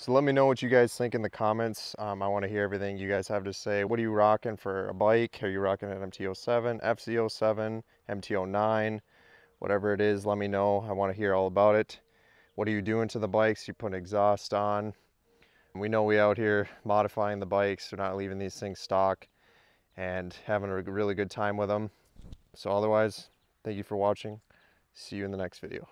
So let me know what you guys think in the comments. Um, I want to hear everything you guys have to say. What are you rocking for a bike? Are you rocking an MT-07, FZ07, MT-09? Whatever it is, let me know. I want to hear all about it. What are you doing to the bikes? You putting exhaust on? We know we out here modifying the bikes. We're not leaving these things stock and having a really good time with them. So otherwise, thank you for watching. See you in the next video.